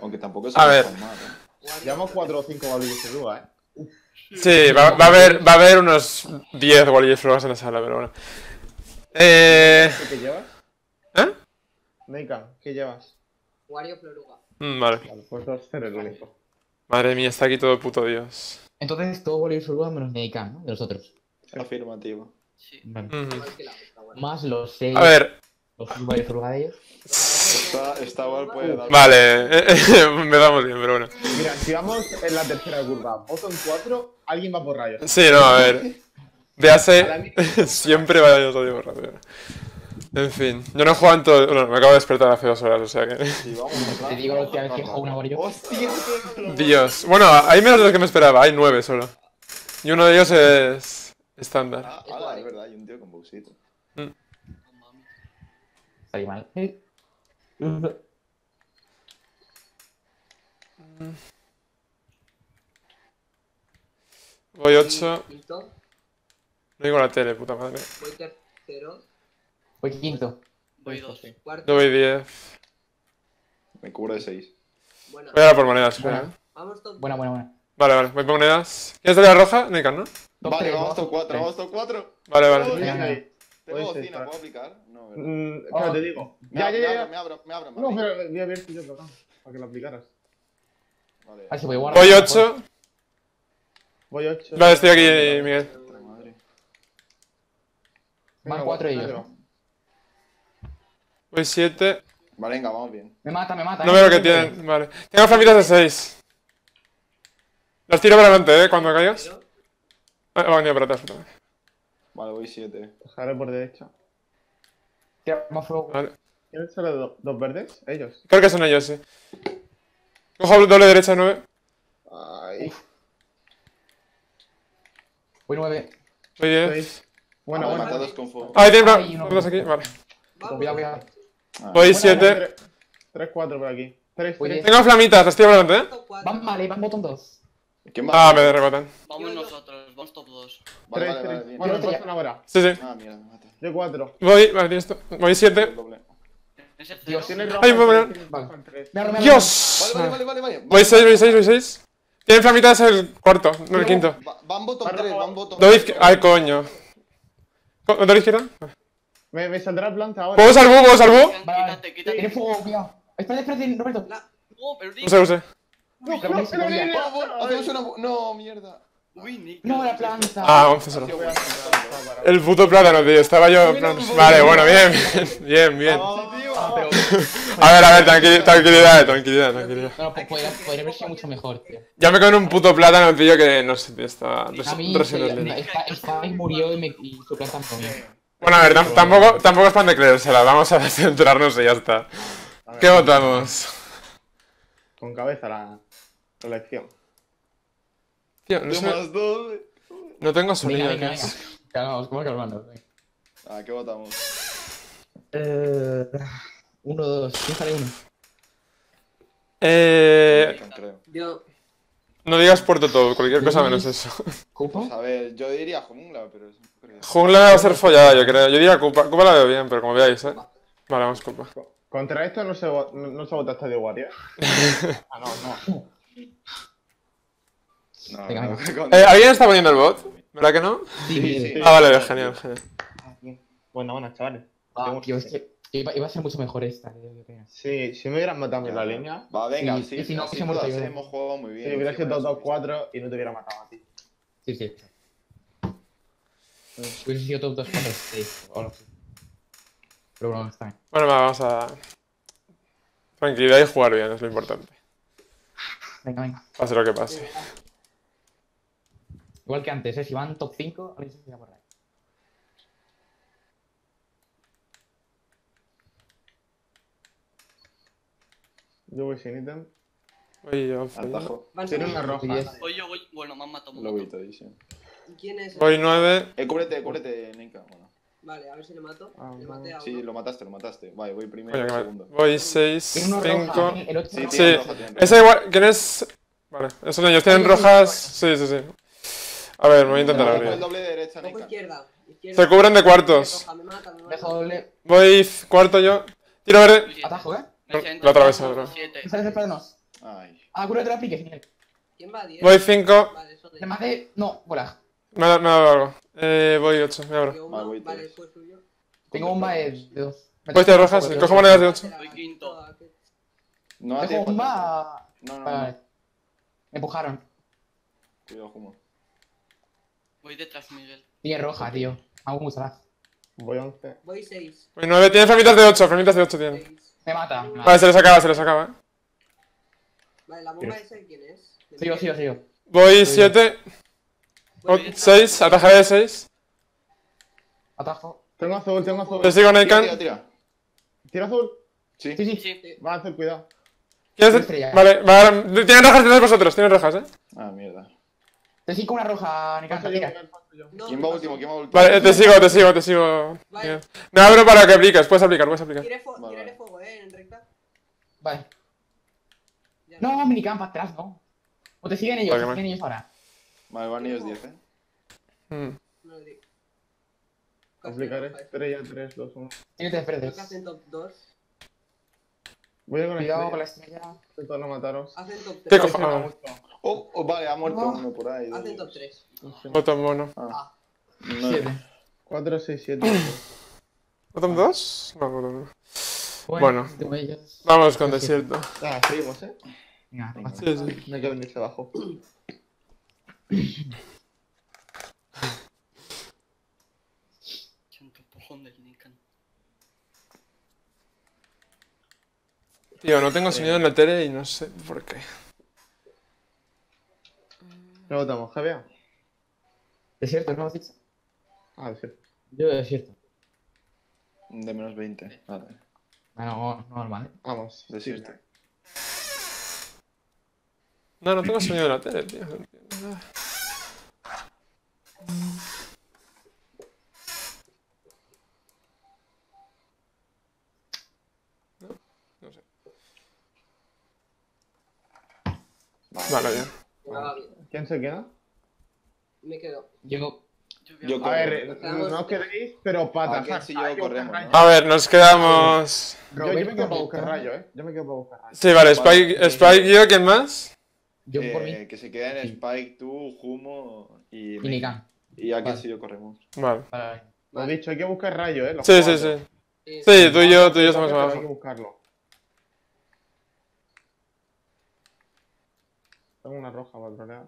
Aunque tampoco es A ver. ¿eh? Llevamos 4 o 5 balillos de duda, eh. Sí, va, va a haber, va a haber unos 10 Wally Flogas en la sala, pero bueno. Eh. ¿Qué llevas? ¿Eh? Neika, ¿qué llevas? Wario Floruga. Mm, Vale. Vale, pues 2-0 el único. Madre mía, está aquí todo puto Dios. Entonces todo Bolívar Surúa menos Neikan, ¿no? De los otros. Afirmativo. Sí. Vale. Otra, bueno. Más los 6. A ver. De ellos. Esta, esta igual puede dar. Vale, me damos bien, pero bueno. Mira, si vamos en la tercera curva, voto en 4, alguien va por rayos. Sí, no, a ver. Mínima. siempre va a todo rápido. En fin, yo no he jugado en todo. Bueno, me acabo de despertar hace dos horas, o sea que. Te digo la que he una Wario. ¡Hostia! Dios. Bueno, hay menos de los que me esperaba, hay nueve solo. Y uno de ellos es. estándar. Ah, ala, es verdad, hay un tío con boxito. Salí mal. Voy 8. Quinto. No digo la tele, puta madre. Voy tercero. Fue quinto. Voy dos. Cuarto. Yo voy 10. Me cubro de 6. Bueno, Voy ahora por monedas. Buena. vamos top. Buena, buena, buena. Vale, vale, voy por monedas. ¿Quieres salir a roja? Nikan, ¿no? Top Vale, vamos top top 4, tres. vamos top 4. Vale, vale. Tengo bocina, claro. ¿puedo aplicar? No, ¿verdad? Mm, espera, Oh. te digo. Me Ya, ya, ya. abro, me abro, me abro, No, pero voy a abrir yo, perdón. Para que lo aplicaras. Vale. Ah, sí, voy guardar. Voy 8. Voy 8. Vale, estoy aquí, Miguel. Madre. Van cuatro ellos. ¿no? Voy 7. Vale, venga, vamos bien. Me mata, me mata. No eh. veo lo que tienen. Vale. Tengo flamitas de 6. Las tiro para adelante, eh, cuando caigas. Pero, Ah, va a venir para atrás. madre. Vale, voy 7. Dejaré por derecha. Tira más fuego. Vale. ¿Tienes solo do- dos verdes? Ellos. Creo que son ellos, sí. Cojo doble derecha 9. Ay. Voy nueve. Voy 10. Seis. Bueno, Vale, bueno. matados con fuego. Ah, ahí no. flamitas aquí. Vale. Cuidado, cuidado. Ah, Voy Buena, 7. 3, 4 por aquí. 3, Oye. 3. Tengo flamitas, las para adelante, eh. Van mal, eh, van botón dos. ¿Quién va? Ah, me rebotan. Vamos nosotros, vamos top 2. Vale, 3, vale, 3. vale, bien. Bueno, ahora. Sí, sí. Ah, mierda, me mata. Yo 4. Voy, vale, tienes esto. Voy 7. Doble. ¿Es el cero? Dios, Ay, Vale. abro. ¡Dios! Vale, vale, vale, vale. Voy 6, voy 6, voy 6. Tienen flamitas el cuarto, no el quinto. Bottom Vale, 3, vale. van bottom Doy 3. izquier- Ay, coño. Co- ¿Doy izquierda? Me, me saldrá planta ahora. ¿Puedo salvo? ¿Puedo salvo? Vale. Quítate, Tiene quítate. fuego, cuidado. Espera, espera, Roberto. No, pero. Use, use. No, Pero no, no, mierda. No, la planta. Ah, 11 0. Yo voy a para- El puto plátano, tío. Estaba yo en plan. Vale, bueno, bien, bien, bien, bien. Ah. A ver, a ver, tranquili- tranquilidad, tranquilidad, tranquilidad. No, pues podría, podría haber sido mucho mejor, tío. Ya me en un puto plátano, tío, que no sé, tío, A mí, Spike murió y, me, y su planta comió. Bueno, a ver, tam- tampoco, tampoco es pan de creérsela. Vamos a centrarnos y ya está. ¿Qué votamos? Con cabeza la la elección. Tío, no, sé- más dos. no tengo Venga, sonido. venga, ¿qué venga. Calmaos, ¿cómo calmando? Ah, ¿qué votamos? Eh, uno, dos. ¿Quién sale uno? Eh, Creo. Yo, no digas Puerto Todo, cualquier cosa menos eso. ¿Cupo? Pues a ver, yo diría jungla, pero es un poco de- Jungla va a ser follada, yo creo. Yo diría Cupa. Cupa la veo bien, pero como veáis, eh. Vale, vamos, Cupa. Contra esto no se, vo- no, no se vota Estadio Wario. ah, no, no. No, Venga, no, con- Eh, ¿Alguien está poniendo el bot? ¿Verdad que no? Sí, Sí, sí. Ah, vale, genial, genial. Buena, buena, chavales. Ah, Tengo- tío, es que iba, iba a ser mucho mejor esta. pena. Sí, si me hubieran matado en la línea, Va, venga, Sí, si no, eh, hemos jugado muy bien. si hubiera sí, sido bueno, 2-2-4 y no te hubiera matado a ti. Sí, sí. Hubiese sido top 2 4 6 o algo así. Pero bueno, está bien. Bueno, va, vamos a. Tranquilidad y jugar bien, es lo importante. Venga, venga. Pase lo que pase. Igual que antes, ¿eh? Si van top 5, alguien se tira por ahí. Yo voy sin ítem. Voy yo, voy. Atajo. Tiene una roja. Voy yo, voy. Bueno, me han matado. Lo vi matado. todísimo. ¿Y quién es? Voy 9. Eh, cúbrete, cúbrete, Nika. Bueno. Vale, a ver si le mato. Ah, le maté a uno. Sí, lo mataste, lo mataste. Vale, voy primero, que segundo. Voy 6, Tiene uno roja, 5. tiene el otro Sí. Sí, roja, esa igual. ¿Quién es? Vale, esos niños tienen rojas. sí, Sí, sí. A ver, me voy a intentar el abrir. doble de derecha, Cojo Nika. izquierda. izquierda. Se cubren de cuartos. Roja, me mata, me mata. Deja doble. Voy cuarto yo. Tiro verde. Atajo, ¿eh? Me siento La atravesado, bajo, bro. siete. ¿Sabes espéranos? Ay. Ah, cura de la pique, genial. ¿Quién va a 10? Voy 5. Vale, eso de. No, bola. Me ha, me ha dado algo. Eh, voy 8, me abro. Vale, voy Vale, tres. fue suyo. Tengo bomba de, de dos. Voy de rojas, cojo monedas de 8. Voy quinto. No Dejo. No, no, Vale. no. Me empujaron. Cuidado, Humo. Voy detrás, Miguel. Tiene roja, tío. Hago mucho lag. Voy 11. Voy 6. Voy 9. Tiene fremitas de 8, fremitas de 8 tiene. 6. Me mata. mata. Vale, se les acaba, se les acaba, eh. Vale, la bomba esa, ¿quién es? ¿De Sigo, sigo, sigo. Voy 7. Voy detrás. 6, atajaré de 6. Atajo. Tengo azul, tengo azul. Te sigo, Naikan. tira, tira. ¿Tira azul? Sí. Sí, sí. Sí. Va a hacer cuidado. ¿Quieres? Estrella. Vale, vale. Tienen rojas, tenéis vosotros, tienen rojas, eh. Ah, mierda. Te sigo una roja, yo. No, ¿Quién va último? ¿Quién va último? Vale, te sigo, te sigo, te sigo. Vale. Me abro para que apliques, puedes aplicar, puedes aplicar. Tire, fo Vale, fuego, eh, en recta. Vale. Ya No, minicamp para atrás, no. O te siguen ellos, Vale, te siguen ellos ahora. Vale, van ellos 10, eh. Mm. No digo. Estrella, 3, 2, 1. Tiene tres verdes. hacen top 2. Voy a con Cuidado con la estrella. Hacen top ¿Qué 3. cojo? Me Ah. gusta. Oh, oh, vale, ha muerto No. uno por ahí. Hacen top 3. Bottom mono. Ah. Siete. No. 4, 6, 7. ¿Bottom 2? No, bottom no. Bueno. Bueno. Vamos con desierto. Ah, seguimos, eh. Venga. Sí, sí. No hay que venirse abajo. Siento empujón del Nikan. Tío, no tengo sonido en la tele y no sé por qué. ¿Qué votamos? ¿GBA? Desierto, ¿no has dicho? Ah, sí. Yo desierto. De menos 20. Vale. Bueno, no, normal, ¿eh? Vamos. Desierto. No, no tengo sonido en la tele, tío. no sé. Vale, bien. ¿Quién se queda? Me quedo. Yo. Yo a- ver, eh, no os quedéis, pero para Aquí sí yo corremos, ¿no? A ver, nos quedamos. Yo, yo me quedo para buscar rayo, eh. Yo me quedo para buscar rayo. Sí, vale, Spike, Spike yo, ¿quién más? Yo por mí. Eh, que se queden Sí. Spike, tú, Humo y. Y Nikan. Y aquí Vale. sí yo corremos. Vale. Vale. Lo he dicho, hay que buscar rayo, eh. los Sí, sí, sí. Sí. Sí, tú y yo, tú y yo estamos Hay que buscarlo. Tengo una roja para trolear.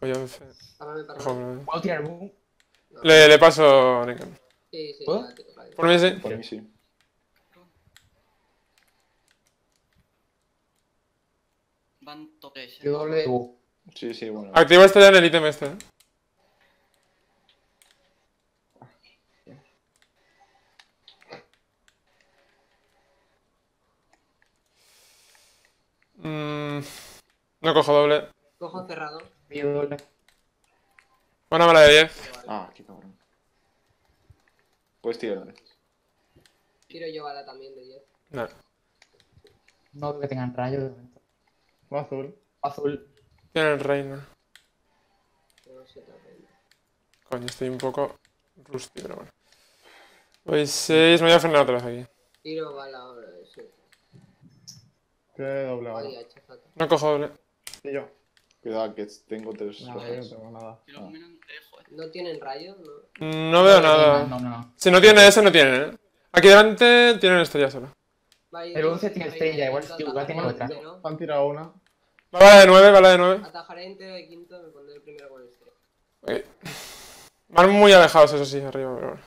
Voy 11. Ahora me pasa. Joder. ¿Puedo tirar boom? Le, le paso a Nikan. Sí, sí. Por mí sí. Por mí sí. Van top 3. Yo doble. Sí, sí, bueno. Activa este ya en el ítem este. ¿eh? Mm, no cojo doble. Cojo cerrado. Yo doble. Una mala de 10. Ah, qué tirarle. Tiro yo bala también de 10. No. No creo que tengan rayo de momento. Va azul. Azul. Tiene el reino. No sé. Coño, estoy un poco rusty, pero bueno. Voy 6, me voy a frenar otra vez aquí. Tiro bala ahora, sí. Tiene doble ahora. No cojo doble. Y yo. Cuidado que tengo tres Nada, yo no tengo nada. Si dejo, eh. ¿No tienen rayos? No. No veo nada. No, no, no. Si no tiene ese, no tiene, ¿eh? Aquí delante tienen estrella solo. El yo- 11 tiene estrella, igual sí, igual tiene otra. Han tirado una. Bala de 9, bala de 9. Atajaré entero de quinto, me pondré el primero con estrella. Ok. Van muy alejados, eso sí, arriba, pero bueno.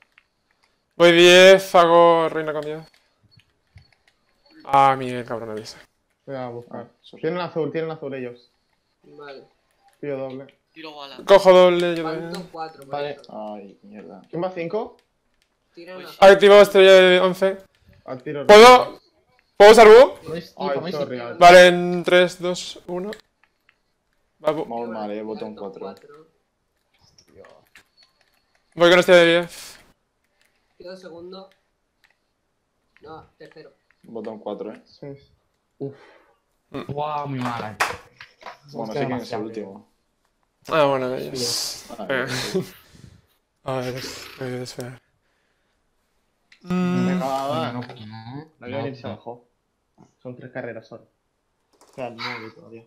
Voy 10, hago reina con 10. Ah, Miguel, cabrón, avisa. Voy a buscar. Ah. Tienen azul, tienen azul ellos. Vale. Pido doble. Tiro bala. Cojo doble, yo también. top 4, por Vale. Ay, mierda. ¿Quién va 5? Tira una. Activo estrella de 11. Al tiro. ¿Puedo? ¿Puedo usar búho? Ay, Al. Vale, en 3, 2, 1. Va, Vamos mal, eh, botón top 4. cuatro. Voy con estrella de 10. Tiro segundo. No, tercero. Botón 4, eh. Sí. Guau, muy mala. Bueno, sé quién es el último. Ah, bueno, de ellos. Ah, Eh. sí. A ver, voy a esperar. Me Mm, acababa. No, No, no, no voy a venirse abajo. Son tres carreras solo. Queda el nueve todavía.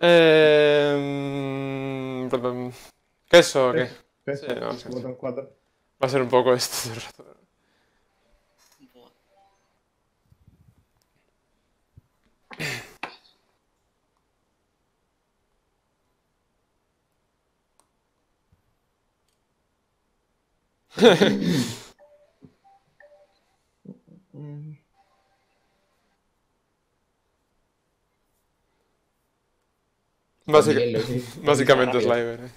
eh, mm, perdón. ¿Queso o qué? Peso, Sí, 4. Va a ser un poco esto el rato. Básica- Miguel, lo que- básicamente. Sliver. eh.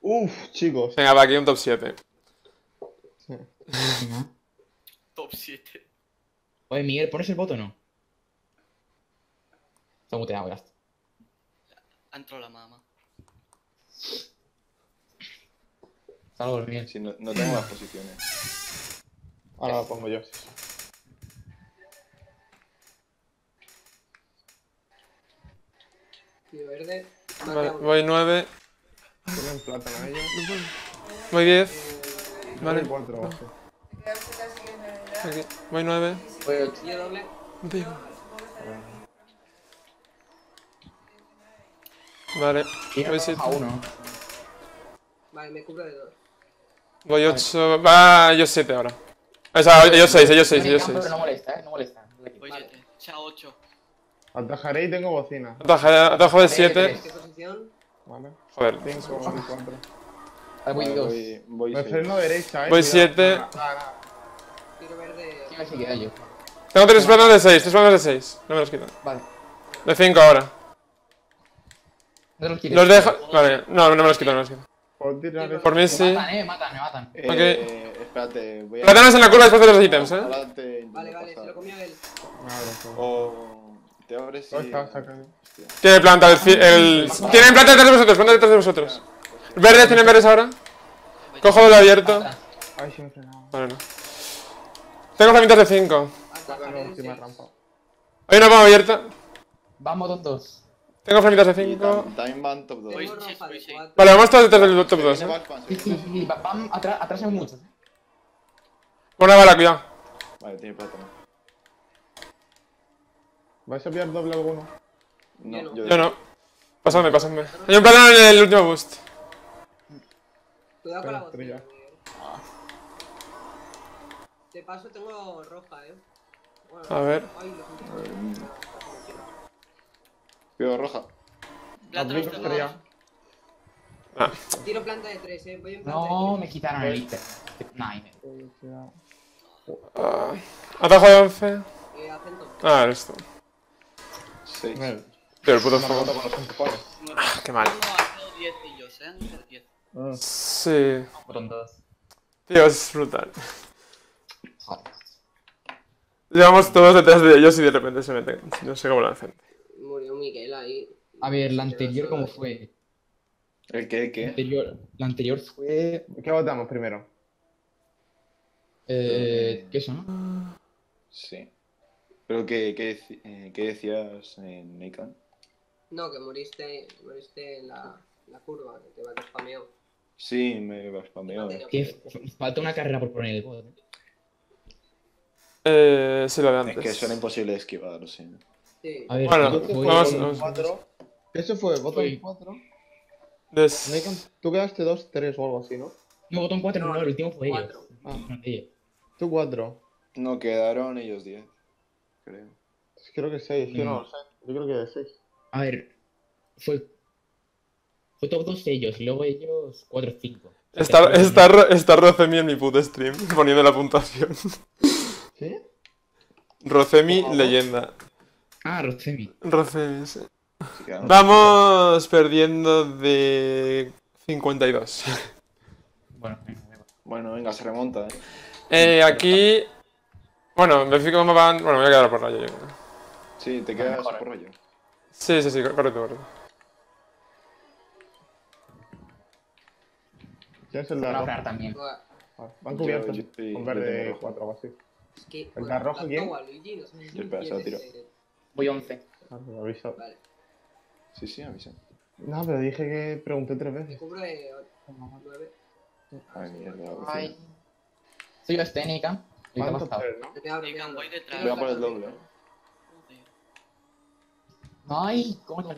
Uf, chicos. Venga, va aquí un top 7. Venga. Top 7. Oye, Miguel, ¿pones el voto o no? Está muteado, ya está. Entró la mamá. Salvo el Miguel. Sí, no, no tengo las posiciones. Ahora lo pongo yo. Tiro verde. Vale, voy 9, Tienen plátano ellos. voy 10, Vale. vale, 4 base. aquí, voy 9, Voy ocho. Tiro doble. vale, Tira voy roja 7, uno. Vale, me cubro de dos. Voy 8, va yo 7 ahora. O sea, ellos 6, ellos 6, No, ellos pero 6. No molesta, eh, no molesta. Voy 7. Chao 8. Atajaré y tengo bocina. Atajo atajo de 7, ¿Qué posición? Vale. joder. 5 y 4. Vale, voy Vale, dos. voy, voy Me seis. freno derecha, eh. Voy cuidado. siete. Nada, nada, nada. Tiro verde. Sí, me sigue queda yo. Tengo 3 planos de 6, 3 planos de 6, no me los quitan. Vale. De 5 ahora. ¿Dónde los? Los dejo, vale, no, no me los quito, no me los quito. Por mí Me sí. matan, eh, me matan, me matan. Eh, espérate, voy a... Plátanos en la curva después de los ítems, eh. Adelante, Vale, vale, se lo comió él. O... Te abres y... Tiene planta, el, el... Tienen planta detrás de vosotros, planta detrás de vosotros. ¿Verdes? ¿Tienen verdes ahora? Cojo doble abierto. Ay, sí me he frenado. Vale, no. Tengo flamitas de 5. Guarda Atajaré la de última seis. rampa. Hay una bomba abierta. Vamos dos, dos. Tengo flamitas de Y 5. tam- también van top 2. Voy Tengo seis, roja voy de seis. cuatro. Vale, vamos todos detrás del top 2, Viene eh. Backpan, Sí, sí. sí, sí, va- van atrás, atrás hay muchos. eh. Buena bala, cuidado. Vale, tiene plátano. ¿Vais a pillar doble alguno? No, Yo no. yo, Yo no. Pásadme, pásadme. Hay un plátano en el último boost. Cuidado con la bocina. Miguel. De paso tengo roja, eh. Bueno, A ver. Ay, Pido roja. Aplico está estrella. Ah, Tiro planta de tres, eh. Voy en planta No, de me quitaron el ítem. Me- ah. Atajo de 11. tres. Eh, acento. Ah, esto. 6. Mel, Tío, el puto fuego. Ah, qué mal. No, ha sido 10 ellos, eh. Han sido 10. Ah. Sí. Tío, es brutal. Joder. Llevamos todos detrás de ellos y de repente se meten. No sé cómo lo hacen. Murió Miguel ahí. A ver, la anterior, ¿cómo fue? ¿El qué? La ¿Qué? anterior, la anterior fue. ¿Qué votamos primero? Eh, ¿Qué eso, no? Sí. ¿Pero qué, qué, eh, qué decías en Nikon? No, que moriste, moriste en la, la curva, que te va a spameo. Sí, me spameo. eh. Que falta una carrera por poner el bot. eh. Eh, sí, lo de Es antes. que suena imposible de esquivar, sí. Sí. A ver, Bueno, fui- vamos- vamos- cuatro. Eso fue botón Fue- 4. Des- tú quedaste 2, 3 o algo así, ¿no? No, botón 4 no, el último fue ellos. Ah. No, ellos. Tú 4. No, quedaron ellos 10. Creo. Creo que 6, yo no lo sé. Yo creo que de 6. A ver, fue. Fue top 2 ellos, luego ellos 4 o 5. Está, está, Ro- está Rocemi en mi puto stream poniendo la puntuación. ¿Sí? Rocemi, leyenda. Ah, Rocemi. Rocemi, sí. Vamos perdiendo de 52. Bueno, venga. Bueno, venga, se remonta, eh. Eh, aquí. Bueno, me fijo cómo van. Bueno, me voy a quedar por rayo, yo creo. Sí, te quedas por rollo. Sí, sí, sí, correcto, correcto. ¿Quién es el de también. Van cubiertos con verde rojo. 4 o así. Es que. ¿El de rojo tanto quién? Y el pedazo de tiro. Voy 11. Ah, me avisa. Vale. Sí, sí, avisa. No, pero dije que pregunté tres Me veces. cubre 9. Ay, mierda. Ay. Soy yo, esténica. ¿Y qué ha Van top pasado? tres, ¿no? Te abro, te Digan, abro. voy detrás. Voy a por el doble. Joder. Ay, coño.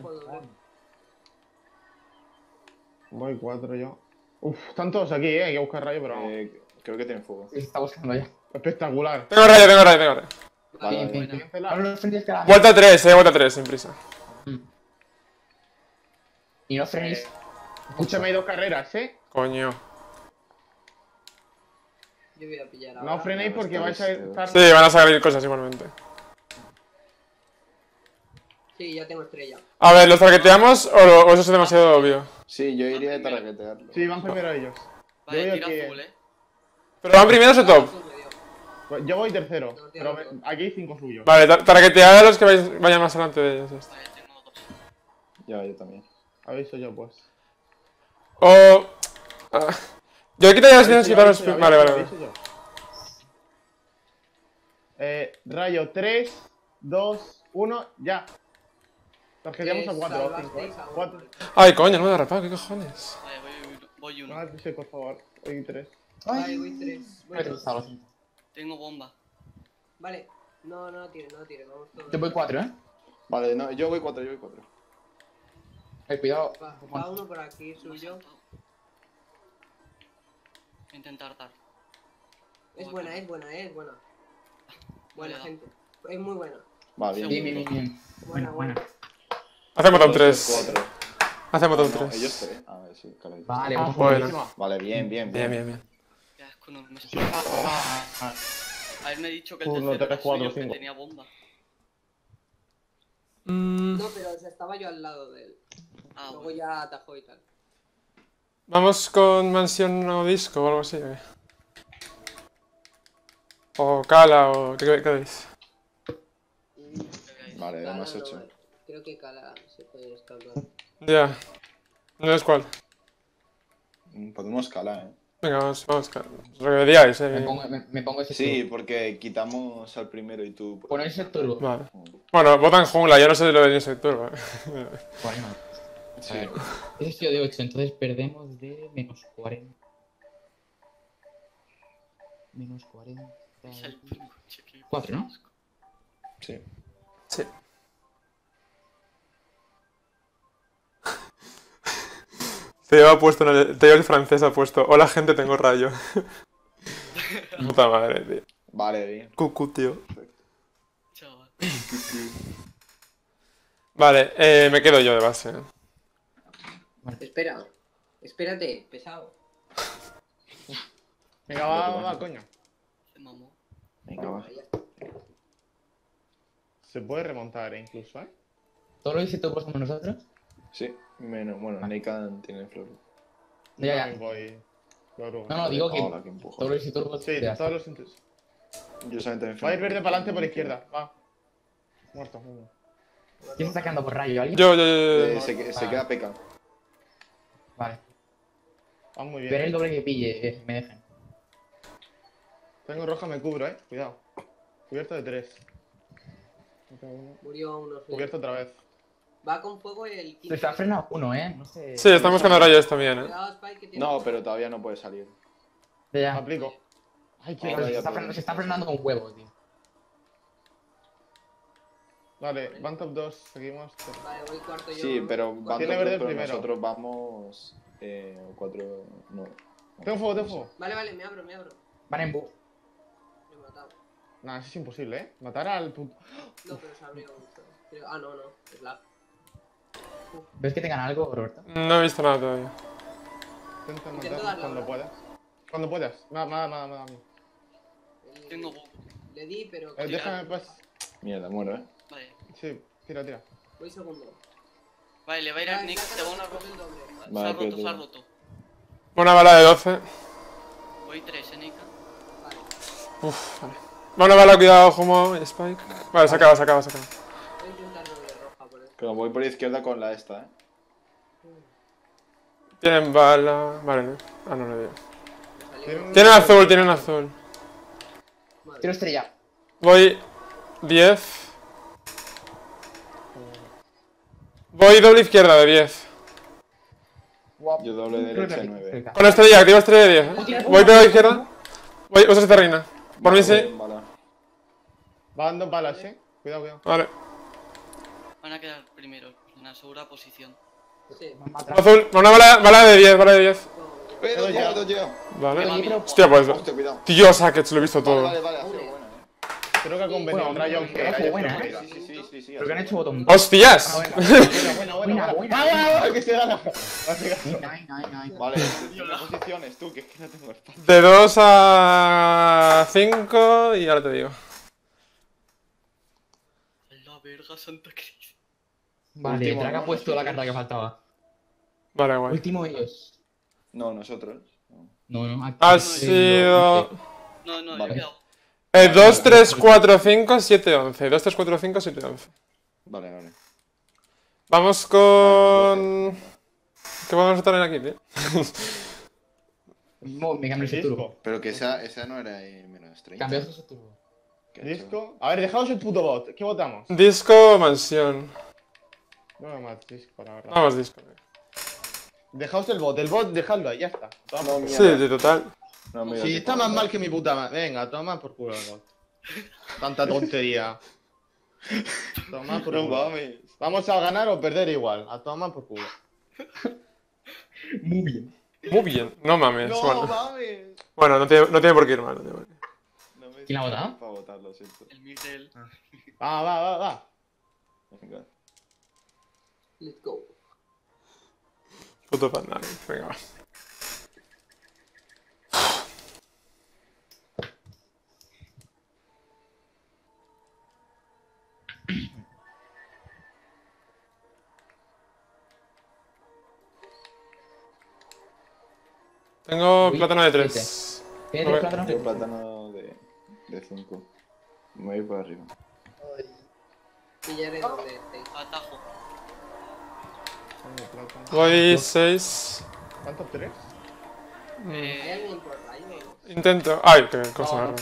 Voy cuatro yo. Uf, están todos aquí, eh. Hay que buscar rayo, pero vamos. Eh, creo que tienen fuego. Se está buscando ya. Espectacular. Tengo rayo, tengo rayo, tengo rayo. Vale, Bien, bien, bien. Vuelta 3, eh, vuelta 3, sin prisa. Mm. Y no frenéis. Escúchame, hay dos carreras, eh. Coño. Yo voy a pillar ahora. No frenéis porque vais a estar. Sí, van a salir cosas igualmente. Sí, ya tengo estrella. A ver, ¿los targeteamos o, lo- o eso es demasiado obvio? Sí, yo iría de targetearlo. Sí, van primero ellos. Vale, Yo tira aquí- azul, eh. ¿Pero van primeros o top? Pues Yo voy tercero, pero aquí hay cinco suyos. Vale, tar- targetead a los que vayan más adelante de ellos. ya. Vale, tengo dos. Ya, yo también. Aviso yo, pues. O... ah, Yo quitaría las tienes Aviso yo, quitar los... aviso Vale, vale, aviso vale. yo. Eh, rayo 3, 2, 1, ya. Tarjeteamos a Eh, 4 o 5, salvasteis eh. a uno, 4. vale. Ay, coño, no me he rapado, ¿qué cojones? Vale, voy uno. Voy uno. No, sí, por favor. Hoy 3. Vale, voy 3. Me he utilizado los cinco. Tengo bomba. Vale. No, no tire, no tire. Vamos todos. Yo voy cuatro, ¿eh? Vale, no, yo voy 4, yo voy 4. Eh, cuidado. Va, va uno por aquí, suyo. Voy a intentar dar. Es buena, es buena, eh, es buena. Buena Vale, gente. Es muy buena. Va, bien. Bien, bien, bien, bien. Buena, buena. Hacemos top 3. 4. Hacemos top No, ellos 3. 3. A ver, sí, claro. Vale, Ah, vamos bueno. Vale, bien, bien, Bien, bien. bien, bien. Que no me dicho que el Uno, tercero tres, era cuatro, suyo, que cinco. tenía bomba. Mm, No, pero o sea, estaba yo al lado de él. Ah, Luego bueno. ya atajó y tal. Vamos con mansión o disco o algo así. ¿o qué? O cala o... ¿Qué queréis? Vale, Cala además no, 8. eh. Creo que Cala se puede escapar. Ya. ¿No es cuál? Podemos calar, eh. Venga, vamos, vamos. cala. Lo que digáis, Me eh. pongo, me, me pongo ese Sí, turbo. porque quitamos al primero y tú. Poner ese turbo. Vale. Bueno, votan jungla, yo no sé lo de ese turbo. eh. Bueno, Sí. ese es tío de 8, entonces perdemos de menos 40. Menos 40. Es el coche que- Cuatro, ¿no? Sí. Sí. Te lleva puesto en el. Te lleva el francés ha puesto. Hola gente, tengo rayo. Puta madre, tío. Vale, bien. Cucu, tío. Chaval. Vale, eh, me quedo yo de base. Espera. Espérate, pesado. Venga, va, va, va, coño. Se mamó. Venga, va. Se puede remontar, eh, incluso, eh. ¿Todo lo dice turbo como nosotros? Sí, menos. Bueno, Nekan tiene flor. Ya, ya. voy. No, no, digo que Hola, que dice turbo. Sí, todos está. los intes- Yo solamente me Va a ir verde para adelante por izquierda. Va. Muerto. uno. ¿Quién está sacando por rayo? ¿Alguien? Yo, yo, yo, yo, Eh, se, que- se queda peca. Vale. Va muy Veré el bien. doble que pille, eh, me dejen. Tengo roja, me cubro, eh. Cuidado. Cubierto de 3. Murió uno. Cubierto otra vez. Va con fuego el Se 15. está frenado uno, eh. No sé. Sí, estamos buscando rayos también, eh. No, pero todavía no puede salir. Ya, ya. Aplico. Ay, qué Ahora se, está frenando, se está frenando un huevo, tío. Vale, van top 2. Seguimos. Vale, voy cuarto yo. Sí, pero van todos, verde pero primero. nosotros vamos. Eh, 4. No. Tengo fuego, tengo fuego. Vale, vale, me abro, me abro. Van en bu. Me he matado. Nah, eso es imposible, eh. Matar al puto. No, pero se abrió Ah, no, no. Es la. ¿Ves que tengan algo, Roberto? No he visto nada todavía. Intenta Intento matar cuando puedas. Cuando puedas. Nada, nada, nada, nada. el- Tengo. Le di, pero. Eh, déjame, pues. Mierda, muero, eh. Vale. Sí, tira, tira. Voy segundo. Vale, le va a ir a Nick, te va una ropa. ropa. Se Vale, ha roto, se ha roto. Una bala de 12. Voy 3, eh, Nika. Vale. Uf, vale. Una bala, cuidado, Humo y Spike. Vale, se acaba, se acaba, se acaba. Voy a intentar doble roja por eso. Pero voy por izquierda con la esta, eh. Tienen bala. Vale, no. Ah, no, no salió. Tienen- azul, tienen azul. Tiro estrella. Voy 10. Voy doble izquierda de 10. Guap. Yo doble derecha que- 9. Con estrella, activa estrella de 10. Voy por la izquierda. Voy, usa esta reina. Por mí sí. Vale. Va dando balas, eh. Cuidado, cuidado. Vale. Van a quedar primeros, en la segura posición. Sí. Azul, una bala, bala de 10, bala de 10. Dos llegado, dos llegado. Vale. Hostia, pues. Hostia, cuidado. Tío, Sackets, lo he visto Vale, todo. vale, vale, ha sido buena, eh. Creo que ha convenido Bueno, haya buena, sido eh. Sí, sí, sí, sí, sí. Creo que han hecho botón. ¡Hostias! Buena, buena, buena, Buena, buena. buena. ¡Ah, ah, ah, que se gana! Vale, posiciones tú, que es que no tengo espacio. De 2 a 5 y ahora te digo. La verga, Santa Cris. Vale, Último, Drag ha puesto la carta que faltaba. Vale, guay. Último ellos. No, nosotros. No. No, aquí- Ha sido. No, no, yo Vale. he quedado. Eh, 2, 3, 4, 5, 7, 11. 2, 3, 4, 5, 7, 11. Vale, vale. Vamos con. ¿Qué podemos estar en aquí, tío? No, me cambió ese turbo. Pero que esa, esa no era eh, menos 30. Cambió ese turbo. Disco. A ver, dejaos el puto bot. ¿Qué votamos? Disco mansión. No me más disco, la verdad. Vamos, disco. Dejaos el bot. El bot, dejadlo ahí, ya está. Toma. No. Sí, sí, total. No, Si está más mal que mi puta madre. Venga, toma por culo el bot. Tanta tontería. Toma por No culo. mames. Vamos a ganar o perder igual. A tomar por culo. Muy bien. Muy bien. No mames. No bueno. mames. Bueno, no tiene, no tiene por qué ir mal. No tiene por qué. No me ¿Quién ha votado? Para votar, lo siento. El Miguel. Va, va, va, va. Venga. Let's go. Venga. Tengo Uy, plátano de siete. 3. Tiene A ver, tres plátanos Yo de plátano de, de 5. Me voy por arriba. Pillaré donde. Atajo. Voy 6. ¿Cuántos tres? ¿Hay Eh? Intento. Ay, qué cosa No, no.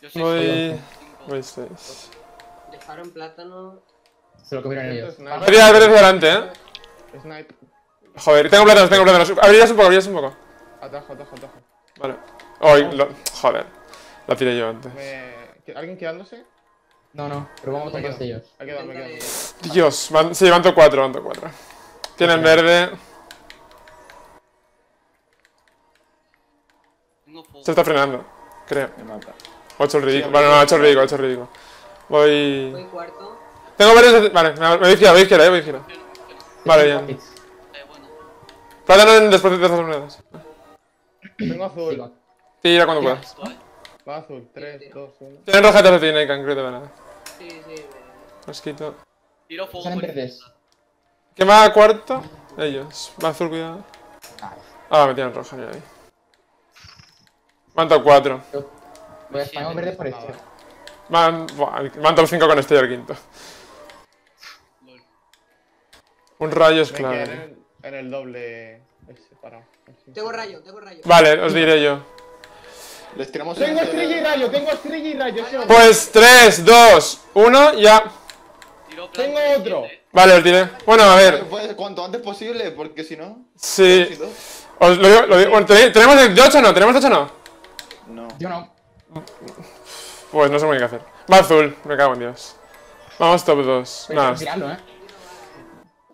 yo soy Voy. Voy 6. Dejaron plátano. Se lo comieron ellos. Vete hacia adelante, eh. Snipe. Joder, tengo plátanos, tengo plátanos. Abrirías un poco, abrirías un poco. Atajo, atajo, atajo. Vale. Hoy, joder. La tiré yo antes. Me... ¿Alguien quedándose? No, no, pero vamos a ellos. Hay que darme, hay que. Dios, van... sí, vanto 4, vanto 4. Tienen verde. Se está frenando, creo. Me mata. O ha hecho el ridículo. Vale, no, ha hecho el ridículo, ha hecho el ridículo. Voy. Voy cuarto. Tengo varios. Vale, me me voy izquierda, voy izquierda, eh, voy izquierda. Pero, pero, Vale, bien. eh, bueno. Plátano en- después de esas monedas. Tengo azul. Tira cuando puedas. Va azul. 3, 2, 1. Tienen rojetas de tiene, can, creo que te nada. Sí, sí. me- Mosquito. Tiro fuego. Salen por- verdes. ¿Quién va a cuarto? Ellos. Va azul, cuidado. Ah, me tienen roja ya ahí. Manto 4. Yo Voy a español verde por este. Man, manto 5 con estrella al quinto. Lol. Un rayo es quedé en clave. el, en el doble. Ese, parado. Así. Tengo rayo, tengo rayo. Vale, os diré yo. Les tiramos Tengo en estrella y rayo, tengo estrella y rayo. Pues 3, 2, 1, ya. Tiro Tengo otro. Vale, os diré. Bueno, a ver. Pues, cuanto antes posible, porque si no. Sí. no- Os lo digo. Lo digo. Bueno, ¿tenéis- ¿Tenemos de 8 o no? ¿Tenemos de 8 o no? No. Yo no. Pues no sé muy bien qué hacer. Va azul, me cago en Dios. Vamos top 2. Pero Nada. tirarlo, eh.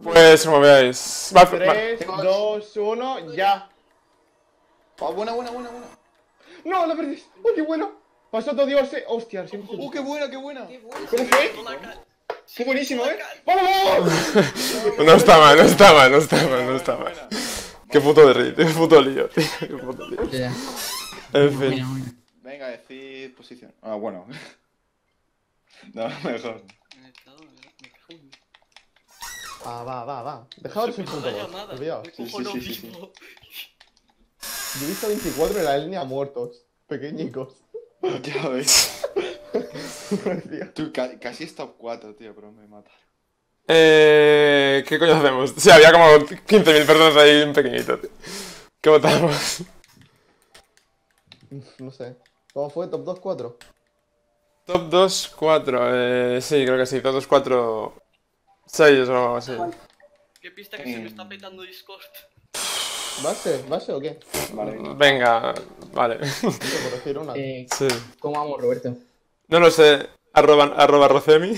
Pues como veáis. Va azul. va- 3, 2, 1, ya. Ah, buena, buena, buena, buena. No, la perdí. ¡Oh, qué bueno! Pasó todo Dios, eh. Hostia, siempre. Uh, qué buena, qué buena. Qué bueno. ¿Cómo fue? Qué buenísimo, eh. ¡Vamos! No está mal, no está mal, no está mal, no está mal. Qué puto derrite, qué puto lío, tío. Qué puto lío. En Buena, fin. buena. Venga, decid posición. Ah, bueno. no, mejor. En- Va, va, va, va. Dejaos el No punto. Me Sí, sí, sí, sí. Yo he visto 24 en la línea muertos. Pequeñicos. Ya ves. Tú ca- casi es top 4, tío, pero me mata. Eh, ¿Qué coño hacemos? Sí, había como 15.000 personas ahí en pequeñito, tío. ¿Qué votamos? no sé. ¿Cómo fue? ¿Top 2, 4? Top 2, 4. Eh, sí, creo que sí. Top 2, 4, 6 o algo así. ¿Qué pista que se me está Em. petando Discord? ¿Base? ¿Base o qué? Vale, venga. Vale. Por decir una. Eh, Sí. ¿Cómo vamos, Roberto? No lo sé. Arroba, arroba Rocemi.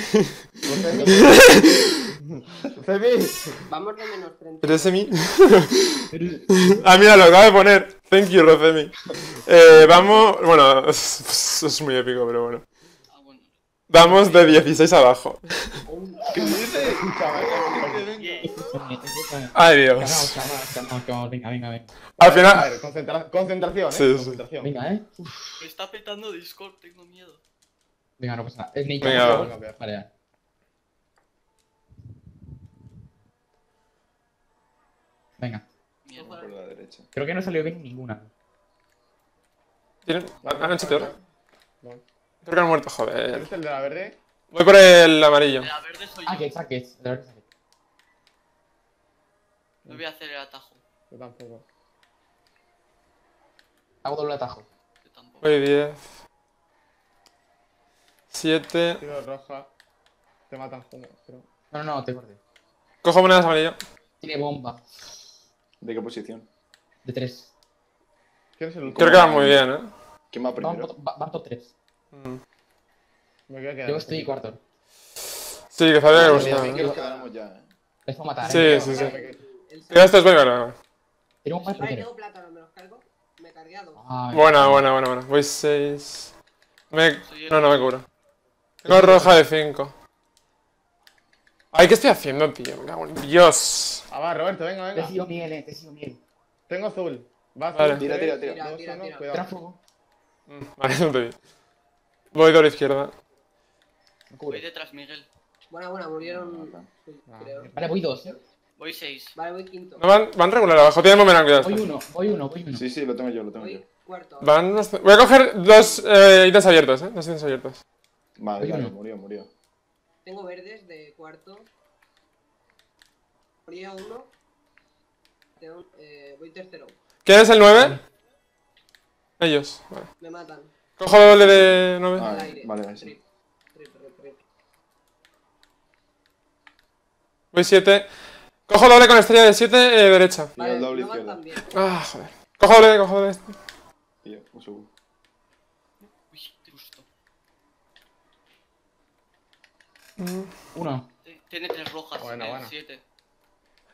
Femi. Vamos de menos 30. ¿Resemi? ah, mira, lo acabo de poner. Thank you, Rocemi. Eh, vamos. Bueno, es, es muy épico, pero bueno. Vamos de 16 abajo. ¿Qué dices? Ay, Dios. Venga, venga, venga. Al final. concentración, ¿eh? Sí, sí. concentración. Venga, eh. Me está petando Discord, tengo miedo. Venga, no pasa nada. Es Nico. Venga. Vale, ya. Venga. Miedo. Por la derecha. Creo que no salió bien ninguna. ¿Tienen- ¿Han hecho tierra? Creo que han muerto, joder. ¿Eres el de la verde? Voy por el amarillo. La verde soy Ah, yo. que saques. La verdad que saques. No voy a hacer el atajo. Yo tampoco. Hago doble atajo. Yo tampoco. Voy 10. 7. Tiro roja. Te matan juntos, pero. No, no, no, te corté. Cojo monedas amarillo. Tiene bomba. ¿De qué posición? De 3. ¿Quién es el último? Creo que va muy bien, ¿eh? ¿Quién va primero? va- van top 3. Mm. Me quedo quedar. Yo estoy cuarto. Sí, que sabía que Vale, gustaba. bien, que nos quedáramos ya, eh. Les puedo matar, Sí, eh. sí, sí. El Ya estos voy, vale. Tiene bomba Vale, primero. tengo plátano, me los cargo. Me he cargado. Ah. Buena, buena, buena, buena. Voy 6. Me... No, no me cubro. Tengo roja de 5. Ay, ¿qué estoy haciendo, tío? Me cago en Dios. Ah, va, Roberto, venga, Te venga. sigo Miguel, eh, te sigo Miguel. Tengo azul. Va azul. Vale. Tira, tira, tira. Tira, tira, tira. cuidado. Tránsfugo. Mm, Vale, no te vi. Voy de la izquierda. Voy detrás, Miguel. Buena, buena, murieron. sí, Ah, creo. Vale, voy dos, eh. Voy 6. Vale, voy quinto. No, van, van regular abajo. Tienen boomerang, cuidado. Voy uno, voy uno, voy uno. Sí, sí, lo tengo yo, lo tengo yo. Voy cuarto. Van Voy a coger dos eh, ítems abiertos, eh. Dos ítems abiertos. Vale, vale, no. murió, murió. Tengo verdes de cuarto. Murió uno. Tengo- eh, voy tercero. ¿Quién es el 9? Ellos. Vale. Me matan. Cojo doble de 9. Ah, Al aire. vale, ahí sí. Trip. Trip, trip, trip. Voy 7. Cojo doble con estrella de 7 eh, derecha. Vale, el doble izquierda. Ah, joder. Cojo doble, cojo doble. Tío, un segundo. Uy, qué susto. Uno. Te- Tiene tres rojas. Bueno, eh, bueno. siete.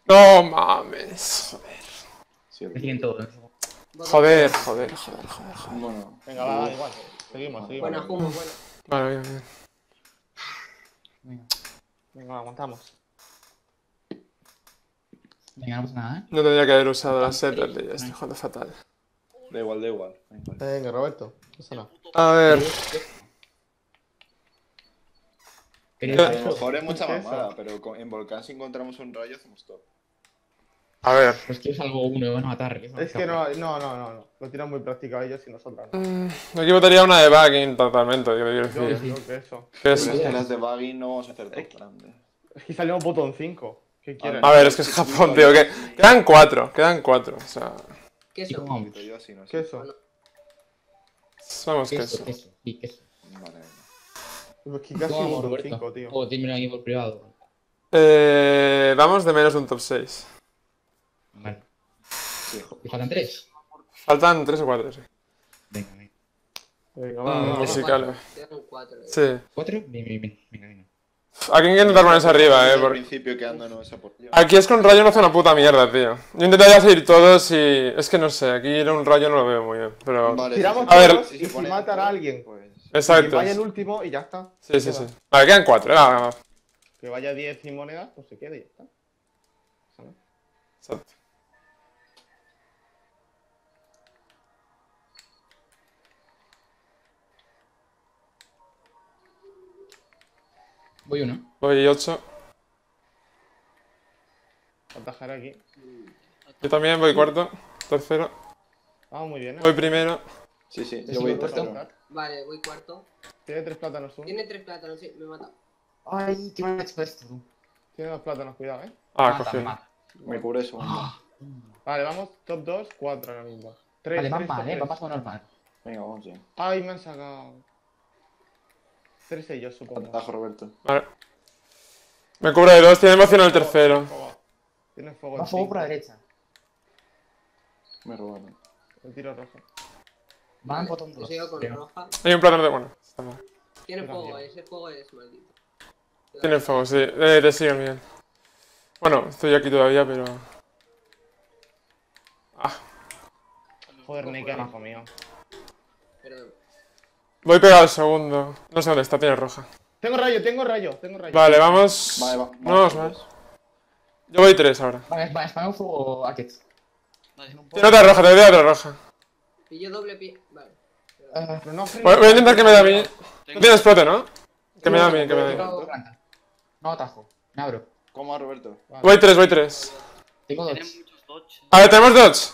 No mames. Joder. Me siguen todos. Voto. Joder, joder, joder, joder. joder. Bueno. Venga, va, va, igual. Seguimos, seguimos. Buena, humo, buena. Vale, bien, bien. Venga. Venga, aguantamos. Venga, no pasa nada, eh. No tendría que haber usado la set día. Estoy jugando fatal. Da igual, da igual. da. Venga, Roberto. No. A ver. A lo mejor es mucha ¿Qué es mamada, pero en Volcán si encontramos un rayo hacemos todo. A ver. Pues quiero salvo uno, me van a matar. Es que no, no, no, no, no. Lo tiran muy práctico ellos y nosotros no. Mm, Aquí votaría una de bugging totalmente, quiero Yo decir. digo que eso. Que es- es que las de Buggy no vamos a hacer top grande. Es que salimos botón 5. ¿Qué quieren? A ver, es que es Japón, tío. Que... Quedan cuatro, quedan cuatro. O sea, ¿Qué ¿Y eso? cómo vamos? Yo que Queso, eso. queso, queso. Vale, venga. Es que casi ¿Cómo vamos, botón Roberto? 5, tío. Oh, dímelo aquí por privado. Eh, vamos de menos de un top 6. Vale. Sí. ¿Y faltan tres? Faltan tres o cuatro, sí. Venga, venga. Venga, Mm, va, va, va. musical. Quedan cuatro. eh. Sí. ¿Cuatro? Bien, bien, bien. Venga, venga. Aquí hay que intentar ponerse arriba, eh. Porque- principio quedándonos a por Aquí es con rayo no hace una puta mierda, tío. Yo intentaría seguir todos y. Es que no sé, aquí ir a un rayo no lo veo muy bien. Pero. Vale, Tiramos A ver. y si matan a alguien, Pues. que Exacto. vaya el último y ya está. Sí, sí, sí. Vale, quedan cuatro, venga, va. Que vaya 10 sin monedas, pues se quede y ya está. No. Exacto. Voy uno. Voy 8. Atajar aquí. Yo también voy cuarto. Tercero. Vamos muy bien, ¿eh? Voy primero. Sí, sí, Sí, yo voy sí, tercero. Vale, voy cuarto. Tiene tres plátanos uno. Tiene tres plátanos, sí, me mata. Ay, qué mal ha hecho esto. tú. Tiene dos plátanos, cuidado, ¿eh? Ah, Mata, cogí. Me cubre eso. Vale, vamos, top 2, 4 ahora mismo. 3, Vale, van mal, eh. Más normal. Venga, vamos ya. Ay, me han sacado. 3 ellos, supongo. Atajo, Roberto. Vale. Me cubre de dos, tiene emoción el tercero. Tiene fuego Va fuego por la derecha. Me robaron. El tiro rojo. Van botón Yo 2. sigo con roja. Hay un plátano de. Bueno, está mal. Tiene fuego, ese fuego es maldito. Tiene fuego, sí. Eh, te sigue, Miguel. Bueno, estoy aquí todavía, pero. Ah, Joder, Nika, hijo mío. Perdón. Voy pegado al segundo. No sé dónde está, tiene roja. Tengo rayo, tengo rayo, tengo rayo. Vale, vamos. Vale, va- No vamos vamos. más. Yo voy tres ahora. Vale, va, spameo fuego a Kets. Vale. Tiene otra roja, te doy otra roja. Pillo doble pie. Vale. Pero no Voy, voy a intentar que me da a mí. No Tengo- tienes explote, ¿no? Que me da a mí, que me da a mí. No atajo. Me abro. ¿Cómo va Roberto? Voy tres, voy tres. Tengo Tienen dos. muchos dodge. A ver, tenemos dodge.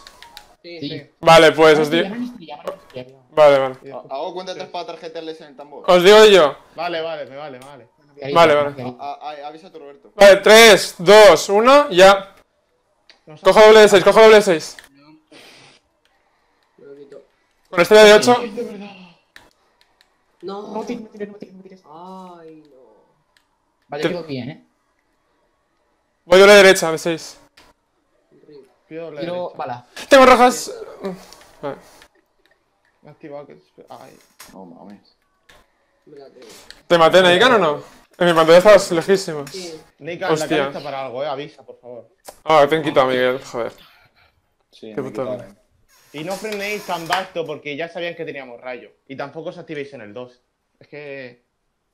Sí, Sí. Vale, pues os digo. Vale, vale. Ha- Hago cuenta tres para tarjetarles en el tambor. Os digo yo. Vale, vale, me vale, vale. Vale, vale. A- a- avisa a tu Roberto. Vale, 3, 2, 1, ya. Cojo doble de 6, cojo doble de 6. Me lo quito. Con estrella de 8. No. No tires, no tires, no tires, no tires. Ay, no. Vale, Te- quedo bien, eh. Voy doble derecha de 6. Rip. Pido doble Tiro derecha. bala. Tengo rojas. Vale. Me he activado que... Ay. No mames. Me la tengo. ¿Te maté, Naikan o no? En mi pantalla estabas lejísimos. Sí. Nika, la cara está para algo, eh. Avisa, por favor. Ah, te han quitado, Miguel, joder. Sí, Qué putada. quitaron. Y no frenéis tan vasto porque ya sabían que teníamos rayo. Y tampoco os activéis en el 2. Es que...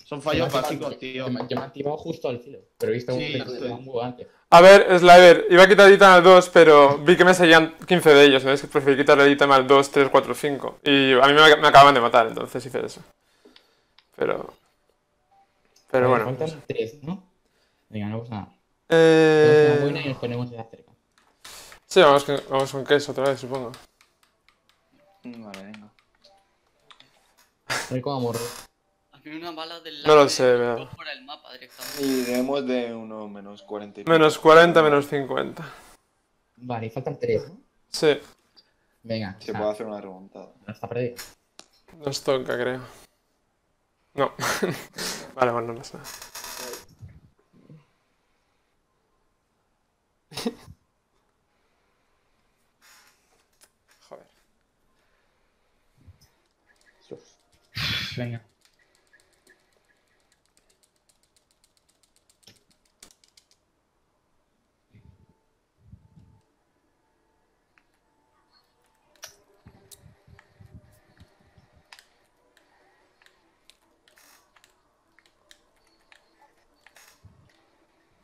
Son fallos básicos, tío. Yo me he activado justo al filo. Pero he visto Sí, un muy antes. A ver, Slider, iba a quitar el ítem al 2, pero vi que me seguían 15 de ellos, entonces preferí quitarle el ítem al 2, 3, 4, 5. Y a mí me, me acaban de matar, entonces hice eso. Pero. Pero bueno. Faltan tres, ¿no? Venga, no pasa nada. Una buena y Eh... nos ponemos de cerca. Sí, vamos con, vamos con queso otra vez, supongo. Vale, venga. A ver cómo morro. Mí una bala del No lo lado sé, yo fuera del mapa directamente. Y iremos de uno menos 40 y. Menos 40, menos 50. Vale, faltan tres, ¿no? Sí, Venga. Se puede hacer una remontada. No está perdido. nos toca, creo. No. vale, bueno, no pasa nada. Joder. Venga.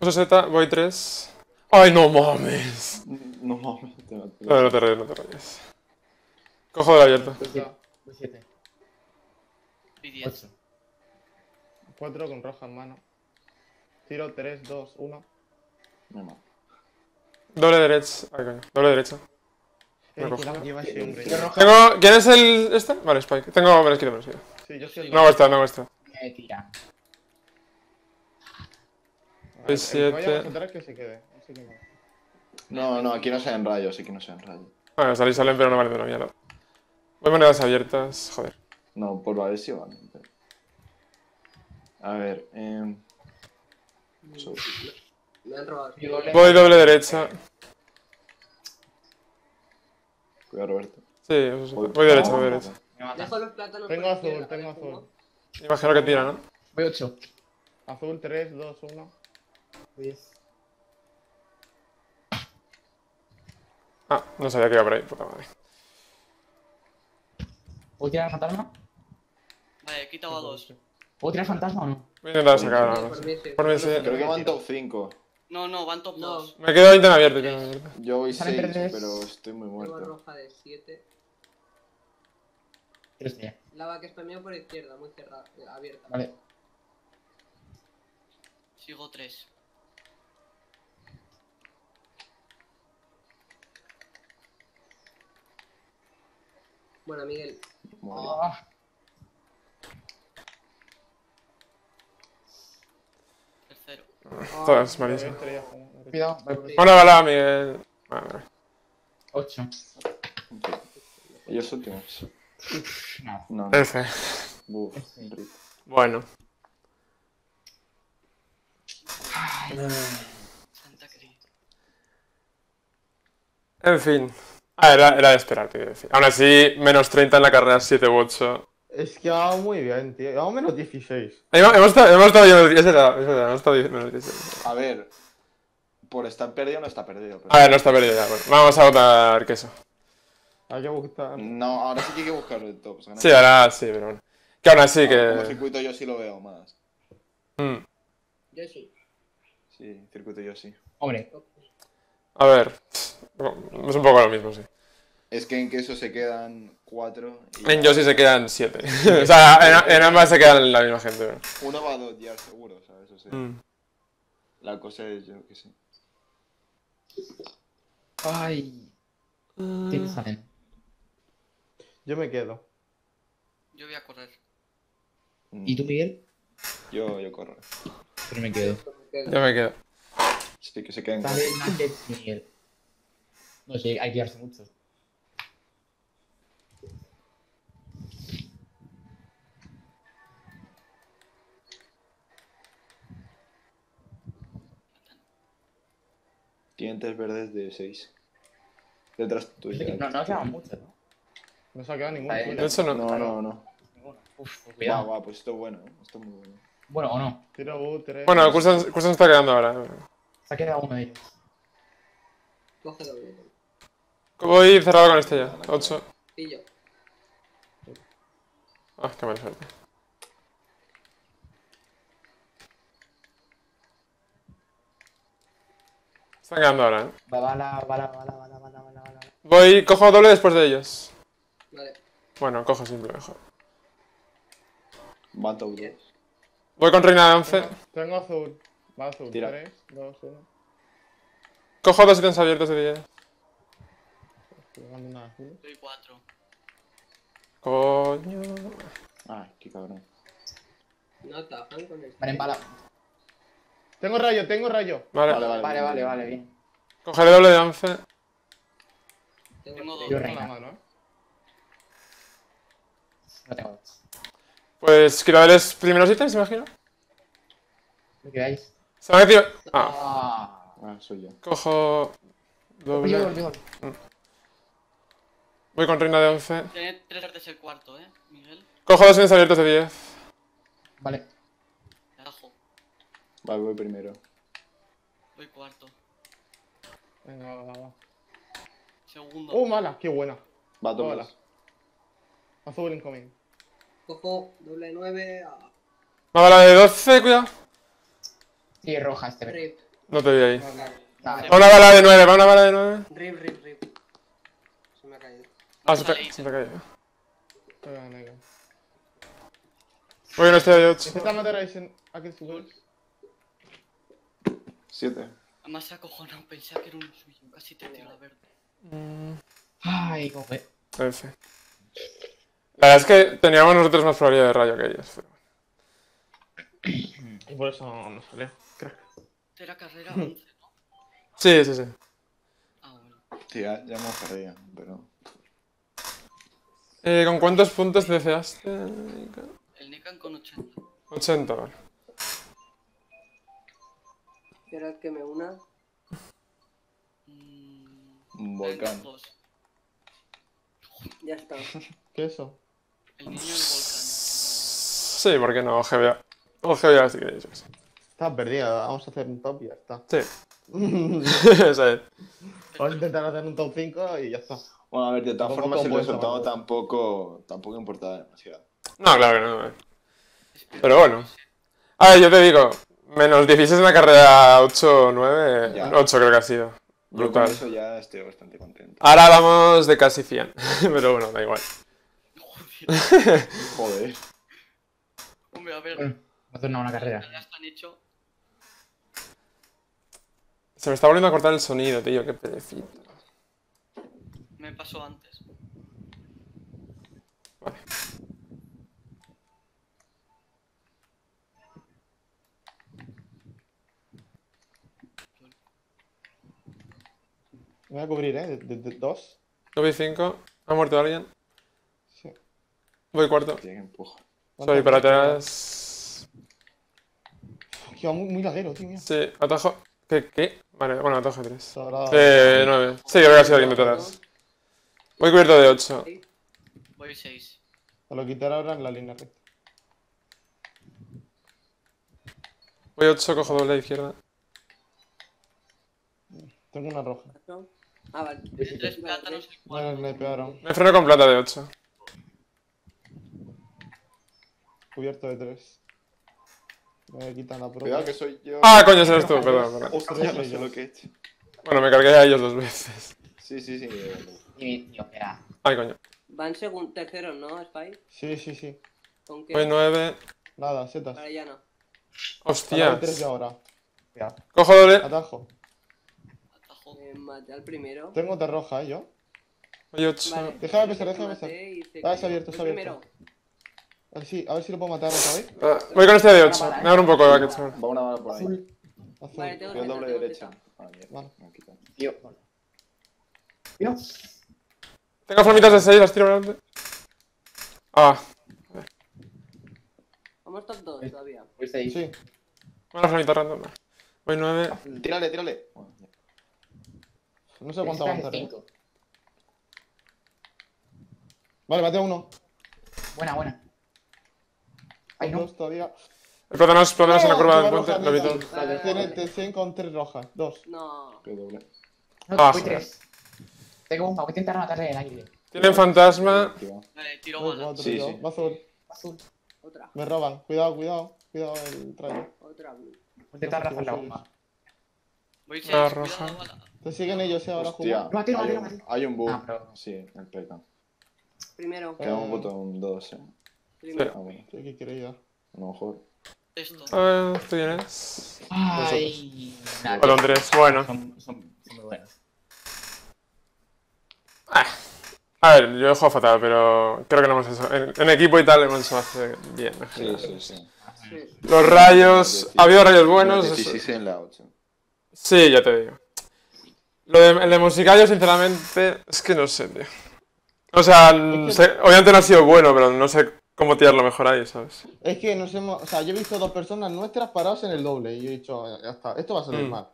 Uso Z, voy 3. ¡Ay, no mames! No mames, te mato. No, no te rayes, no te rayes. Cojo de siete. Y 10. Ocho. 4 con roja en mano. Tiro 3, 2, 1. Me mato. Doble derecha. Ay, coño. Doble derecha. Me Eh, cojo. la lleva. Tengo. ¿Quién es el. este? Vale, Spike. Tengo menos quito, menos quito. Sí, yo soy No hago esta, no esta. Me tira. El Soy que vaya siete. atrás que se quede. Así que no. No, no, aquí no se en rayos, aquí no se en rayos. Bueno, salí salen, pero no vale de una mierda. Voy monedas abiertas. Joder. No, por la sí van. pero- A ver, eh... so- Voy doble derecha. Cuidado, Roberto. Sí, eso sí. Voy derecha, voy derecha. Me mata. Dejo los plátanos. Tengo azul, tengo ¿vale? azul. Imagino que tira, ¿no? Voy ocho. Azul 3, 2, 1. Diez. Ah, no sabía que iba por ahí, puta madre. ¿Puedo tirar fantasma? Vale, he quitado a dos. ¿Puedo tirar fantasma o no? Voy a intentar sacar mí sí. Por mí sí. Creo que van top 5. No, no, van top No. 2. Me quedo ítem abierto, ítem abierto. Yo voy Salen 6, verdes. pero estoy muy muerto. roja de 7. Tiro estrella. Lava que spameo por izquierda, muy cerrada, abierta. Vale. Sigo 3. Bueno, Miguel. Ah, Tercero. Todas malísimas. cuidado. Vale, pues, Hola, hola, Miguel. Vale. Ocho. Ellos últimos. Nada. No, F. rip. Bueno. Santa Cruz. En fin. Ah, era, era de esperar, te quiero decir. Aún así, menos 30 en la carrera 7 u 8. Es que va muy bien, tío. Vamos menos 16. Hemos, hemos estado, hemos hemos menos 16. A ver, por estar perdido no está perdido. pero- A ver, no está perdido ya. Bueno, vamos a votar queso. Hay que buscar. No, ahora sí que hay que buscar el top. Sí, ahora sí, pero bueno. Que aún así Como que. circuito yo sí lo veo más. Mm. Yo sí. Sí, circuito yo sí. Hombre, A ver. Es un poco lo mismo, sí. Es que en queso se quedan cuatro. y En Yoshi se quedan 7. o sea, en, en ambas se quedan la misma gente. Uno va a dos ya seguro, ¿sabes? O sea, Mm. la cosa es yo que sé. ay. ¿Quién saben? Yo me quedo. Yo voy a correr. Mm, ¿Y tú, Miguel? Yo, yo corro. Pero me quedo. Yo me quedo. Sí, que se queden Miguel. No sé, hay que darse mucho. Dientes verdes de 6. Detrás tuya. No, no quedan muchos, ¿no? No se ha quedado ninguno. De hecho, no. No, no, no. Uf, pues Guau, cuidado. guau, pues esto es bueno, ¿eh? Esto es muy bueno. Bueno, o no. Tiro U, 3. Bueno, Cursan, Cursan está quedando ahora. Se ha quedado uno de ellos. Coge doble. Voy cerrado con este ya. 8. Pillo. Ah, qué mala suerte. Están quedando ahora, eh. Va, bala, bala, bala, bala, bala, bala, bala. Voy, cojo doble después de ellos. Vale. Bueno, cojo simple mejor. Va top 2. Voy con reina de 11. Tengo azul. Va azul. Tira. 3, 2, 1. Cojo dos ítems abiertos de 10. Estoy una 4. Coño. Ay, qué cabrón. No tapan con esto. Vale, bala. Tengo rayo, tengo rayo. Vale. Vale, vale. Vale, vale, vale, bien. Cogeré doble de 11. Tengo. Yo Con la mano, ¿eh? No tengo dos. Pues quiero darles primeros ítems, imagino. ¿Me quedáis? Se me ha metido. Ah, Ah. Ah, soy yo. cojo. Doble. yo. Voy con reina de 11. Tiene 3 artes el cuarto, ¿eh, Miguel? Cojo dos ítems abiertos de 10. Vale. Carajo. Vale, voy primero. Voy cuarto. Venga, va, va, va. Segundo. Uh, mala, qué buena. Va Hola. 2. Azul incoming. Cojo doble 9 a Una bala de 12, cuidado. Sí, roja este. rip. No te vi ahí. Vale. Va una bala de 9, va una bala de 9. Rip, rip, rip. Se me ha caído. Ah, se te, se te venga. Voy con este de 8. Intenta matar a ese. A que sube. 7. Además se ha acojonado, pensaba que era un suyo. Casi te tiro la verde. Ay, cómo fue. F. La verdad es que teníamos nosotros más probabilidad de rayo que ellos. pero- Y por eso no, no salió. Crack. Era carrera 11, ¿no? Sí, sí, sí. Ah, bueno. Sí, ya, ya hemos perdido, pero. Eh, ¿Con cuántos puntos deseaste? El Nikan con 80. 80, vale. Esperad que me una. Mm, Un volcán. Ya está. ¿Qué es eso? El niño del volcán. Sí, ¿por qué no? GBA. O GBA si queréis. sé. Está perdida. Vamos a hacer un top y ya está. Sí, Vamos esa es. a intentar hacer un top 5 y ya está. Bueno, a ver, de todas formas, el resultado tampoco, tampoco importaba demasiado. No, claro que no. eh. Pero bueno. A ver, yo te digo, menos 16 en la carrera 8 9, Ya. 8 creo que ha sido. Yo con Brutal. eso ya estoy bastante contento. Ahora vamos de casi 100. Pero bueno, da igual. Joder. Joder. Hombre, a ver. Bueno, a hacer una buena carrera. Ya están hechos. Se me está volviendo a cortar el sonido, tío, qué perecito. Me pasó antes. Vale. Me voy a cubrir, ¿eh? De, de- de dos. Lobby 5. ¿Ha muerto alguien? Sí. Voy cuarto. Tiene que empujar. Soy para atrás. Muy, muy tío. Sí, atajo. ¿Qué? ¿Qué? Vale, bueno, toque 3. Sobrado. Eh, 9. Sí, creo que ha sido alguien de todas. Voy cubierto de 8. Voy 6. Te lo quitaré ahora en la línea recta. Voy 8, cojo doble a la izquierda. Tengo una roja. Ah, vale. 3 plátanos, Bueno, 4. me pegaron. Me freno con plata de 8. Cubierto de tres. Me quitan la Cuidado propia. que soy yo. Ah, coño, eres tú, perdón, perdón. Hostia, no sé lo que he hecho. Bueno, me cargué a ellos dos veces. Sí, sí, sí. Y tío, espera. Ay, coño. Van segun terceros, ¿no, Spy? Sí, sí, sí. ¿Con qué? Voy 9. Nada, setas. Para ya no. Ahora tres Hostias. ahora. Cuidado. Cojo doble. Atajo. Atajo. Eh, maté al primero. Tengo de roja, ¿eh? Yo. Voy 8. Vale. Déjame pensar, déjame pensar. y se Ah, es cayó. abierto, es El abierto. primero. A ver si, a ver si lo puedo matar otra vez. Ah, voy con este de 8. Me abro un poco de bucket. Va una bala por ahí. Azul. Azul. Vale, tengo doble tengo derecha. Ah. Vale. Me quitado. Tío. Tío. Tengo flamitas de 6, las tiro adelante. Ah, Vamos top 2 todavía. Voy 6. Sí. una flamita random. Voy 9. Tírale, tírale. No sé cuánto avanzar. ¿eh? 5. Vale, mateo uno. Buena, buena. Ay, no. Dos todavía. El plátanos, plátanos en la curva del puente. Lo evito. Tiene, con tres rojas. Dos. No. Qué doble. No, Ah, voy. 3. Tengo bomba, voy a intentar matarle el aire. Tienen fantasma. Vale, tiro cuatro, Sí, sí. Va azul. Azul. Otra. Me roban. Cuidado, cuidado. Cuidado el trailer. Otra blue. Voy a intentar rajar la bomba. Voy 6. Ah, roja. Te siguen ellos, eh, ahora Hostia, jugando. Hay un- hay un bug. Ah, pero- Sí, el PK. Primero. Queda un botón 2, eh. Primero. ¿Qué, ir? A lo mejor. Esto. Ah, ¿tú quién es? Ay. Nada, 3, bueno. Son, son, son muy buenos. A ver, yo he jugado fatal, pero creo que no hemos hecho. En, en equipo y tal hemos hecho hace bien. en Sí, sí, sí. Los rayos. Ha habido rayos buenos. Sí, eso- sí, sí, en la 8. Sí, ya te digo. Lo de, el de musical, yo sinceramente, es que no sé, tío. O sea, sé- obviamente no ha sido bueno, pero no sé cómo tirarlo mejor ahí, ¿sabes? Es que nos hemos. O sea, yo he visto dos personas nuestras paradas en el doble. Y yo he dicho, ya está, esto va a salir Mm. mal.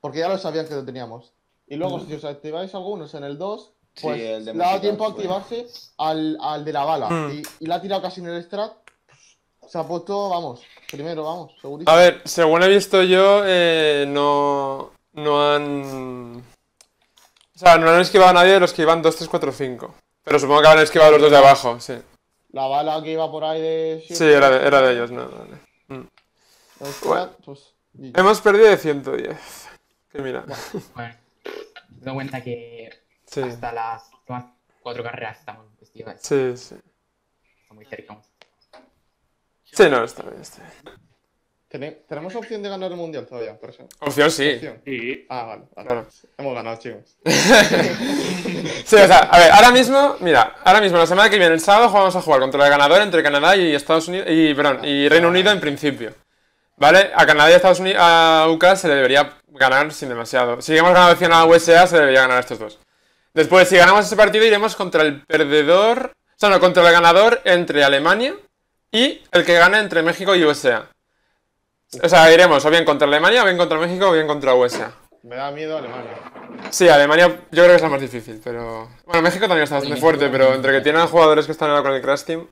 Porque ya lo sabían que lo teníamos. Y luego, si os activáis algunos en el 2, Sí, pues el de le ha dado tiempo a fue- activarse al, al de la bala. Mm. Y, y la ha tirado casi en el strat. Se ha puesto, vamos, primero, vamos, segurísimo. A ver, según he visto yo, eh, no, no han... O sea, no han esquivado a nadie de los que iban 2, 3, 4, 5. Pero supongo que habrán esquivado los dos de abajo, sí. La bala que iba por ahí de. Sí, era de, era de ellos, no, vale. El strat, pues. Hemos perdido de 110. Que mira. Bueno. Me doy cuenta que Sí, hasta las últimas cuatro carreras estamos vestidos. sí, sí. Estamos muy cerca. Sí, no, está bien, está bien. Tene- Tenemos opción de ganar el mundial todavía, por eso. Opción sí. Opción. Sí. Ah, vale, vale. Claro. Hemos ganado, chicos. Sí, o sea, a ver, ahora mismo, mira, ahora mismo, la semana que viene, el sábado, vamos a jugar contra el ganador entre Canadá y Estados Unidos, y, perdón, y Reino Unido en principio. ¿Vale? A Canadá y a Estados Unidos, a UK se le debería ganar sin demasiado. Si hemos ganado opción a USA, se debería ganar a estos dos. Después, si ganamos ese partido, iremos contra el perdedor, o sea, no, contra el ganador entre Alemania y el que gane entre México y USA. O sea, iremos o bien contra Alemania, o bien contra México, o bien contra USA. Me da miedo Alemania. Sí, Alemania yo creo que es la más difícil, pero... Bueno, México también está bastante fuerte, pero entre que tienen jugadores que están ahora con el Crash Team...